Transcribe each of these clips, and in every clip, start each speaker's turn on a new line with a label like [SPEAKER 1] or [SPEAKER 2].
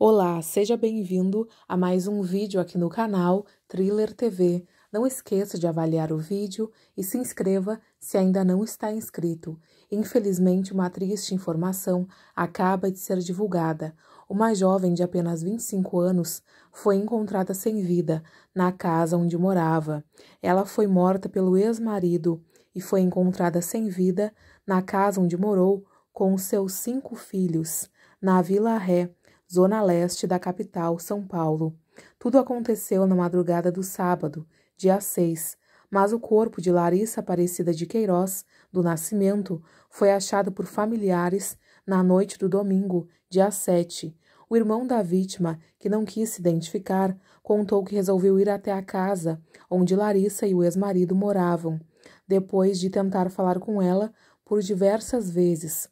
[SPEAKER 1] Olá, seja bem-vindo a mais um vídeo aqui no canal Thriller TV. Não esqueça de avaliar o vídeo e se inscreva se ainda não está inscrito. Infelizmente, uma triste informação acaba de ser divulgada. Uma jovem de apenas 25 anos foi encontrada sem vida na casa onde morava. Ela foi morta pelo ex-marido e foi encontrada sem vida na casa onde morou com seus cinco filhos, na Vila Ré zona leste da capital, São Paulo. Tudo aconteceu na madrugada do sábado, dia 6, mas o corpo de Larissa Aparecida de Queiroz, do Nascimento, foi achado por familiares na noite do domingo, dia 7. O irmão da vítima, que não quis se identificar, contou que resolveu ir até a casa onde Larissa e o ex-marido moravam, depois de tentar falar com ela por diversas vezes.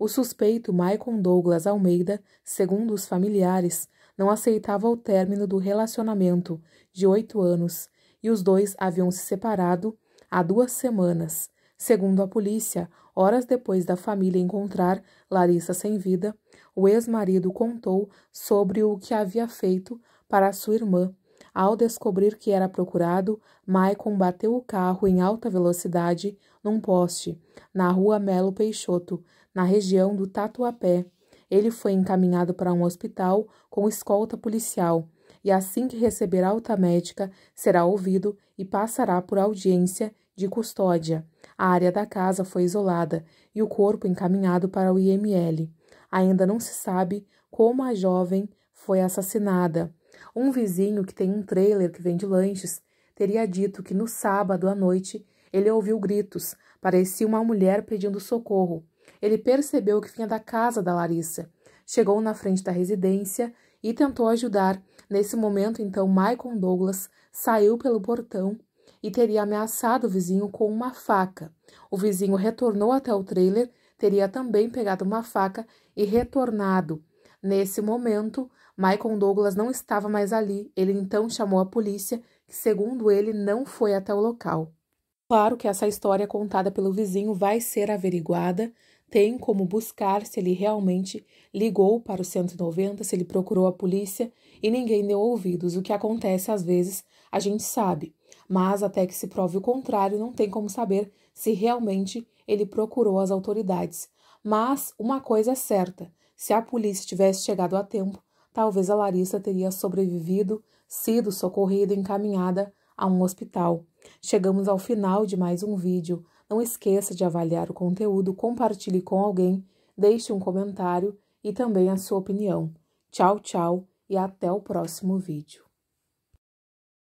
[SPEAKER 1] O suspeito Michael Douglas Almeida, segundo os familiares, não aceitava o término do relacionamento de oito anos e os dois haviam se separado há duas semanas. Segundo a polícia, horas depois da família encontrar Larissa sem vida, o ex-marido contou sobre o que havia feito para sua irmã. Ao descobrir que era procurado, Maicon bateu o carro em alta velocidade num poste, na rua Melo Peixoto, na região do Tatuapé. Ele foi encaminhado para um hospital com escolta policial e, assim que receber alta médica, será ouvido e passará por audiência de custódia. A área da casa foi isolada e o corpo encaminhado para o IML. Ainda não se sabe como a jovem foi assassinada. Um vizinho que tem um trailer que vende lanches teria dito que no sábado à noite ele ouviu gritos, parecia uma mulher pedindo socorro. Ele percebeu que vinha da casa da Larissa. Chegou na frente da residência e tentou ajudar. Nesse momento, então, Michael Douglas saiu pelo portão e teria ameaçado o vizinho com uma faca. O vizinho retornou até o trailer, teria também pegado uma faca e retornado. Nesse momento, Michael Douglas não estava mais ali. Ele então chamou a polícia, que, segundo ele, não foi até o local. Claro que essa história contada pelo vizinho vai ser averiguada tem como buscar se ele realmente ligou para o 190, se ele procurou a polícia e ninguém deu ouvidos. O que acontece às vezes a gente sabe, mas até que se prove o contrário, não tem como saber se realmente ele procurou as autoridades. Mas uma coisa é certa: se a polícia tivesse chegado a tempo, talvez a Larissa teria sobrevivido, sido socorrida encaminhada a um hospital. Chegamos ao final de mais um vídeo. Não esqueça de avaliar o conteúdo, compartilhe com alguém, deixe um comentário e também a sua opinião. Tchau, tchau e até o próximo vídeo.